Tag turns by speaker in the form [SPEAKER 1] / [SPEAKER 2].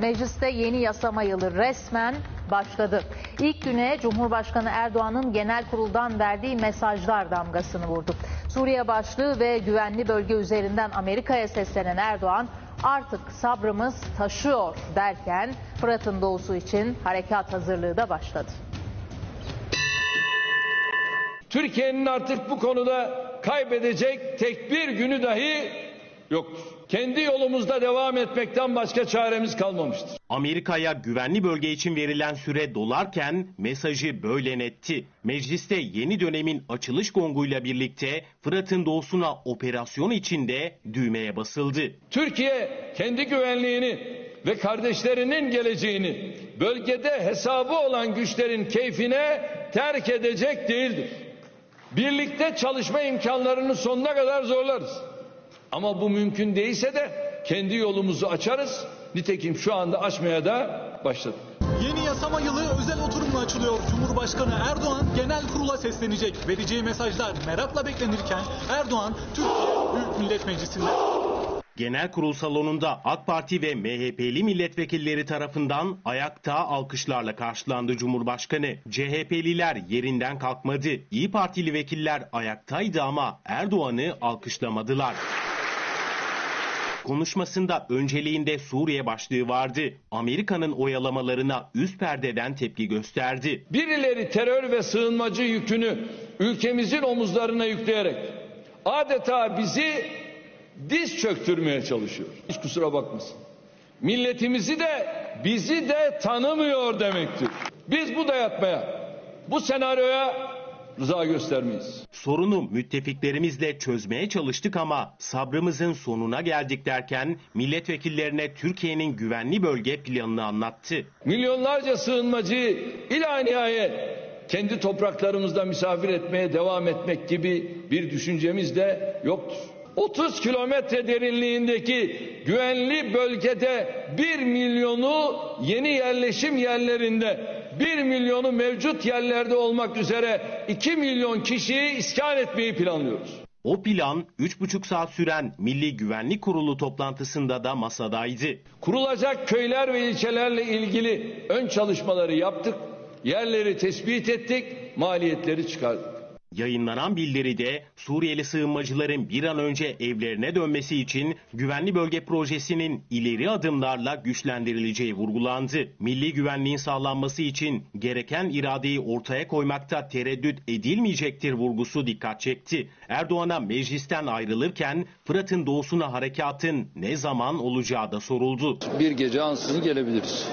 [SPEAKER 1] Mecliste yeni yasama yılı resmen başladı. İlk güne Cumhurbaşkanı Erdoğan'ın genel kuruldan verdiği mesajlar damgasını vurdu. Suriye başlığı ve güvenli bölge üzerinden Amerika'ya seslenen Erdoğan artık sabrımız taşıyor derken Fırat'ın doğusu için harekat hazırlığı da başladı.
[SPEAKER 2] Türkiye'nin artık bu konuda kaybedecek tek bir günü dahi yoktur. Kendi yolumuzda devam etmekten başka çaremiz kalmamıştır.
[SPEAKER 3] Amerika'ya güvenli bölge için verilen süre dolarken mesajı böyle netti. Mecliste yeni dönemin açılış gonguyla birlikte Fırat'ın doğusuna operasyon içinde düğmeye basıldı.
[SPEAKER 2] Türkiye kendi güvenliğini ve kardeşlerinin geleceğini bölgede hesabı olan güçlerin keyfine terk edecek değildir. Birlikte çalışma imkanlarını sonuna kadar zorlarız. Ama bu mümkün değilse de kendi yolumuzu açarız. Nitekim şu anda açmaya da başladık.
[SPEAKER 4] Yeni yasama yılı özel oturumla açılıyor. Cumhurbaşkanı Erdoğan genel kurula seslenecek. Vereceği mesajlar merakla beklenirken Erdoğan Türkiye Büyük Millet Meclisi'nde.
[SPEAKER 3] Genel kurul salonunda AK Parti ve MHP'li milletvekilleri tarafından ayakta alkışlarla karşılandı Cumhurbaşkanı. CHP'liler yerinden kalkmadı. İyi Partili vekiller ayaktaydı ama Erdoğan'ı alkışlamadılar. Konuşmasında önceliğinde Suriye başlığı vardı. Amerika'nın oyalamalarına üst perdeden tepki gösterdi.
[SPEAKER 2] Birileri terör ve sığınmacı yükünü ülkemizin omuzlarına yükleyerek adeta bizi diz çöktürmeye çalışıyor. Hiç kusura bakmasın. Milletimizi de bizi de tanımıyor demektir. Biz bu dayatmaya, bu senaryoya rıza göstermeyiz.
[SPEAKER 3] Sorunu müttefiklerimizle çözmeye çalıştık ama sabrımızın sonuna geldik derken milletvekillerine Türkiye'nin güvenli bölge planını anlattı.
[SPEAKER 2] Milyonlarca sığınmacıyı ila nihayet kendi topraklarımızda misafir etmeye devam etmek gibi bir düşüncemiz de yoktur. 30 kilometre derinliğindeki güvenli bölgede 1 milyonu yeni yerleşim yerlerinde 1 milyonu mevcut yerlerde olmak üzere 2 milyon kişiyi iskan etmeyi planlıyoruz.
[SPEAKER 3] O plan 3,5 saat süren Milli Güvenlik Kurulu toplantısında da masadaydı.
[SPEAKER 2] Kurulacak köyler ve ilçelerle ilgili ön çalışmaları yaptık, yerleri tespit ettik, maliyetleri çıkardık.
[SPEAKER 3] Yayınlanan bildiride Suriyeli sığınmacıların bir an önce evlerine dönmesi için güvenli bölge projesinin ileri adımlarla güçlendirileceği vurgulandı. Milli güvenliğin sağlanması için gereken iradeyi ortaya koymakta tereddüt edilmeyecektir vurgusu dikkat çekti. Erdoğan'a meclisten ayrılırken Fırat'ın doğusuna harekatın ne zaman olacağı da soruldu.
[SPEAKER 2] Bir gece ansızın gelebiliriz.